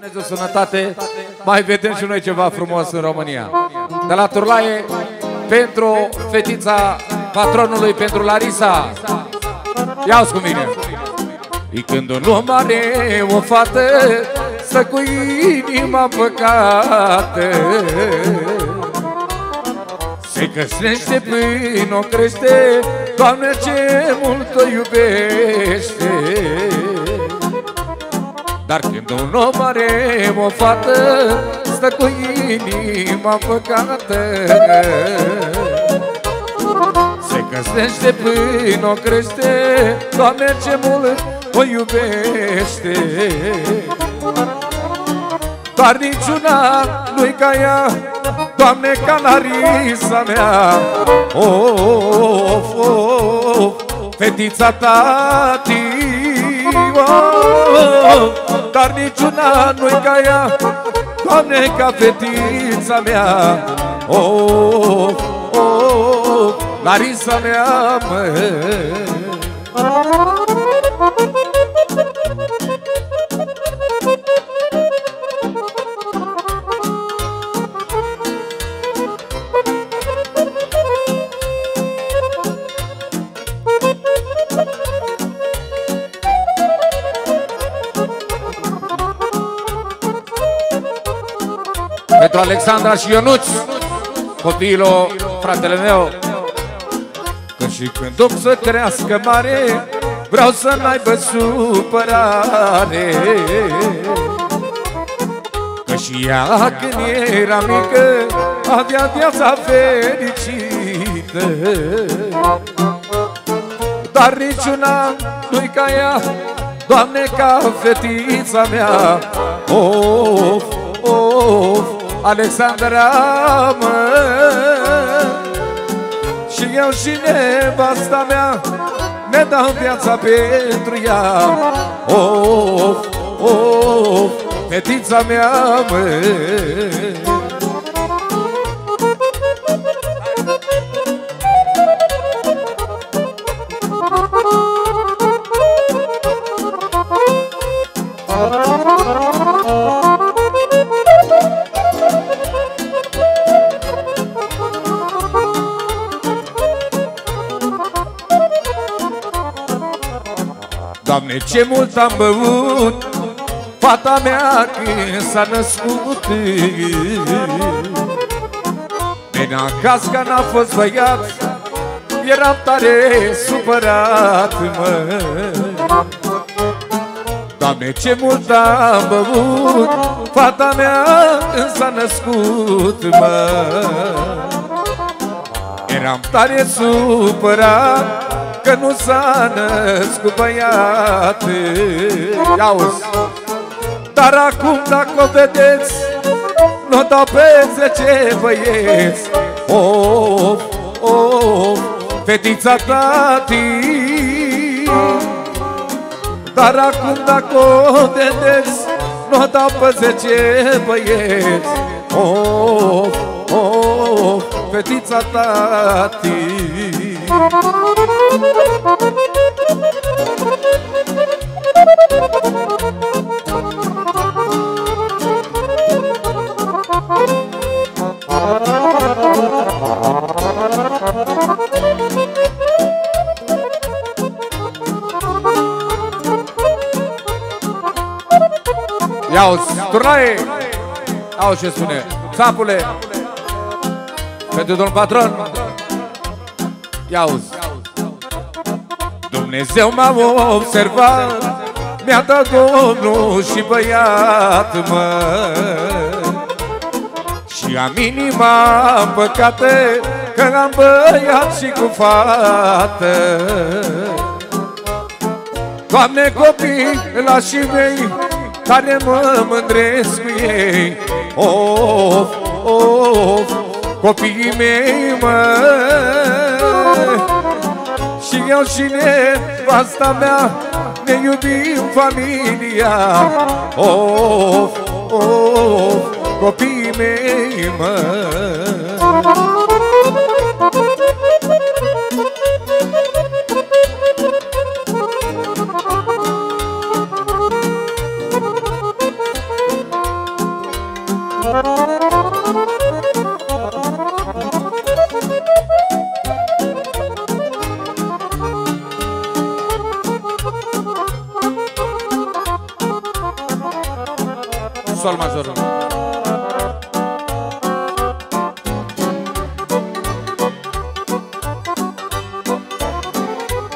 Dumnezeu sănătate, mai vedem și noi ceva frumos în România. De la Turlaie, pentru fetița patronului, pentru Larisa. ia cu mine. E când un om are o fată, să cu inima păcată. Se căsnește până o crește, Doamne ce mult o iubește. Dar când un om are o fată Stă cu inima păcată Se căsnește până o crește Doamne ce mult o iubește. Doar niciuna nu-i ca ea Doamne, ca Larisa mea. Of, of, of, fetița tati oh, dar niciuna nu-i ca ea Doamne, ca fetița mea Oh, oh, oh Larisa mea, măi Alexandra și Ionuț Copilul, fratele meu. Că și când duc să crească mare Vreau să n-aibă supărare. Că și ea când era mică Avea viața fericită. Dar niciuna nu-i ca ea Doamne, ca fetița mea. Of, of Alexandra, mă. Și eu și nevasta mea Ne dau viața pentru ea. Of, of, fetița mea, mă ce mult am băut Fata mea când s-a născut. Vine acasă că n-a fost băiat Eram tare supărat, mă. Doamne, ce mult am băut Fata mea când s-a născut, mă. Eram tare supărat Că nu s-a născut băiat. Iauzi Dar acum dacă o vedeți Nu dau pe zece băieți. Of, of, fetița tati. Dar acum dacă o vedeți Nu dau pe zece băieți. Of, of, fetița tati Ia-o, turnaie! Au ce spune, țapule, pentru domnul patron, Ia uzi. Dumnezeu m-a observat Mi-a dat domnul și băiat, mă. Și am inima împăcată Că am băiat și cu fată. Doamne copii, lașii mei Care mă mândresc cu ei. Of, of, copiii mei, măi și eu și nevasta mea Ne iubim familia. Of, of, copiii mei, mă Sol major.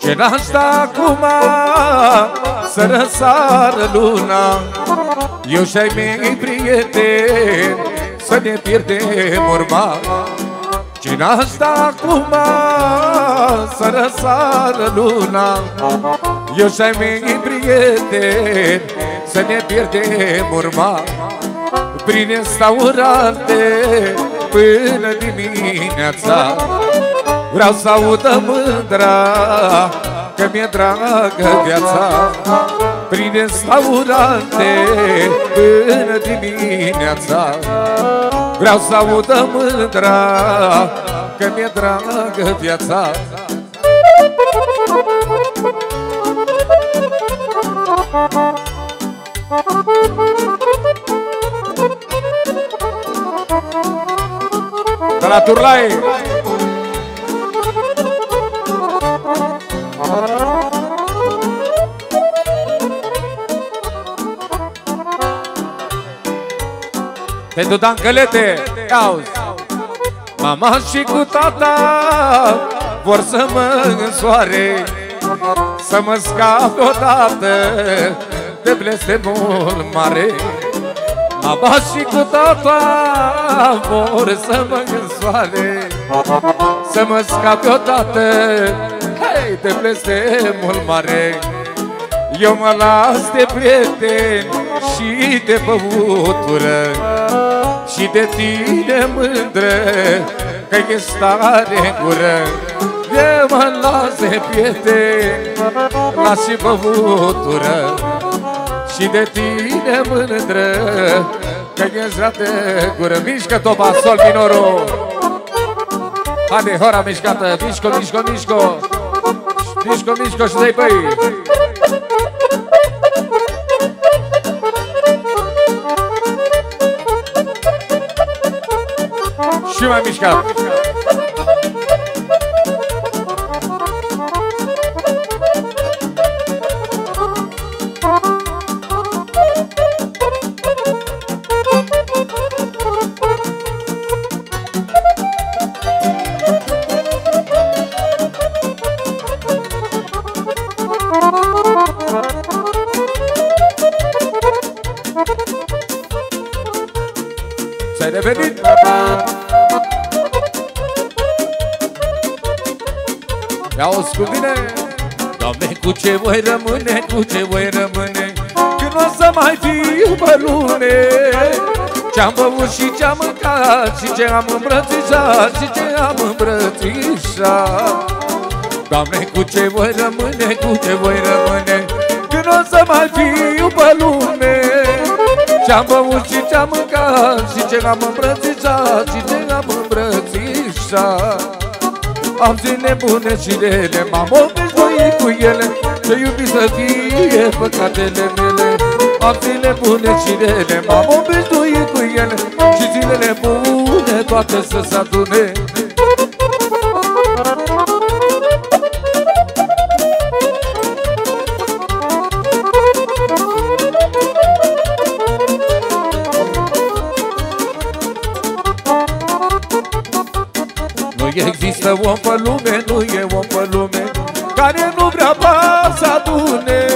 Ce n-asta acum să răsară luna Eu și-ai mei prieteni să ne pierdem urma Ce n-asta acum să răsară luna Eu și-ai mei prieteni să ne pierdem urma Prin restaurante până dimineața. Vreau să audă mândra Că mi-e dragă viața. Prin restaurante Până dimineața. Vreau să audă mândra Că mi-e dragă viața De la Turlaie Pentru Dancălete, auzi. Mama și cu tata vor să mă însoare Să mă scap odată de blestemul mare. Mama și cu tata vor să mă însoare Să mă scap odată. Hei, de blestemul mare. Eu mă las de prieteni și de băutură Și de tine mândră că e stare în gură. Eu mă las de prieteni, las și băutură Și de tine mândră că e de gură Mișcă topa, sol minorul. Haide, hora mișcată, mișco, mișco, mișco. Mișco, mișco și dai băi. Și mai mișcat Ți-ai cu mine. Doamne, cu ce voi rămâne, cu ce voi rămâne? Când o să mai fiu pe lune Ce-am băut și ce-am mâncat Și ce am îmbrățișat Și ce am îmbrățișat. Doamne, cu ce voi rămâne, cu ce voi rămâne? Când o să mai fiu pe lume Ce-am băut și ce-am mâncat Și ce am îmbrățișat Și ce am îmbrățișat am zile bune și rele M-am obișnuit cu ele. Ce iubi să fie păcatele mele. Am zile bune și rele M-am obișnuit cu ele. Și zilele bune toate să se adune există om pe lume, nu e om pe lume Care nu vrea bani să adune.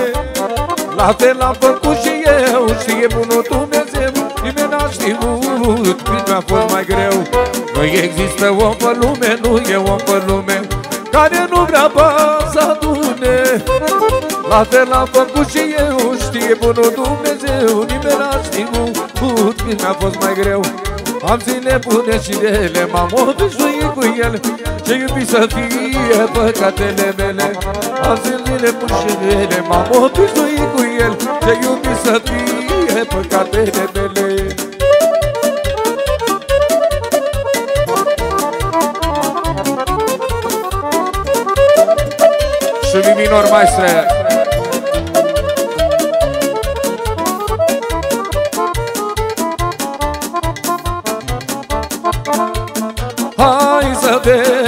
La fel am făcut și eu, știe bunul Dumnezeu Nimeni n-a știut când mi-a fost mai greu. Nu există om pe lume, nu e om pe lume Care nu vrea bani să adune. La fel am făcut și eu, știe bunul Dumnezeu Nimeni n-a știut când mi-a fost mai greu am zile bune și rele, m-am obișnuit cu el Ce iubi să fie păcatele mele? Am zilele bune și rele, m-am obișnuit cu el Ce iubi să fie păcatele mele? Și mi minor maestre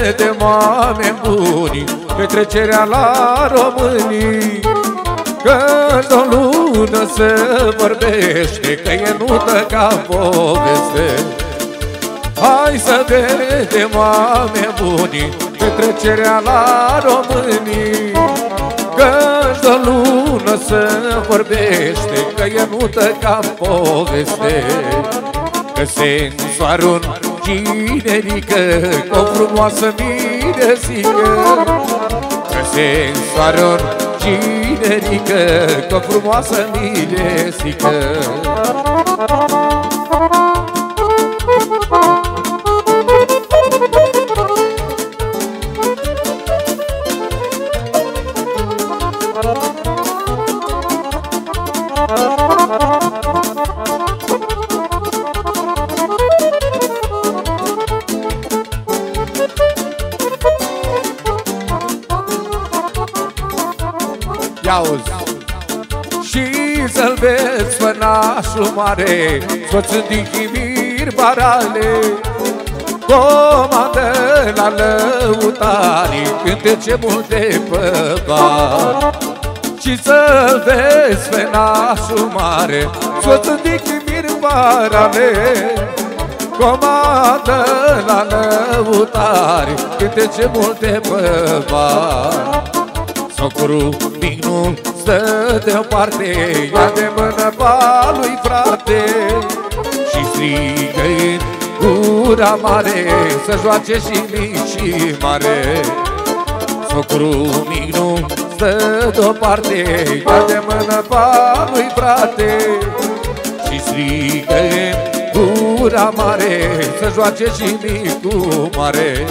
vedem oameni buni Petrecerea la românii. Când o lună se vorbește Că e nută ca poveste. Hai să vedem oameni buni Petrecerea la românii. Când o lună se vorbește Că e nută ca poveste. Că se însoară un tinerică Cu o frumoasă miresică Că se însoară un tinerică Cu o frumoasă miresică Iauzi Și să-l vezi fănașul mare Soțând din chimiri barale. Comandă la lăutarii Cântece multe păvar Și să-l vezi fănașul mare Soțând din chimiri barale. Comandă la lăutarii Cântece multe păvar Socru mic nu stă deoparte Ia de mână pa lui frate. Și strigă în gura mare Să joace și mic și mare. Socru mic nu stă deoparte Ia de mână pa lui frate. Și strigă în gura mare Să joace și mic cu mare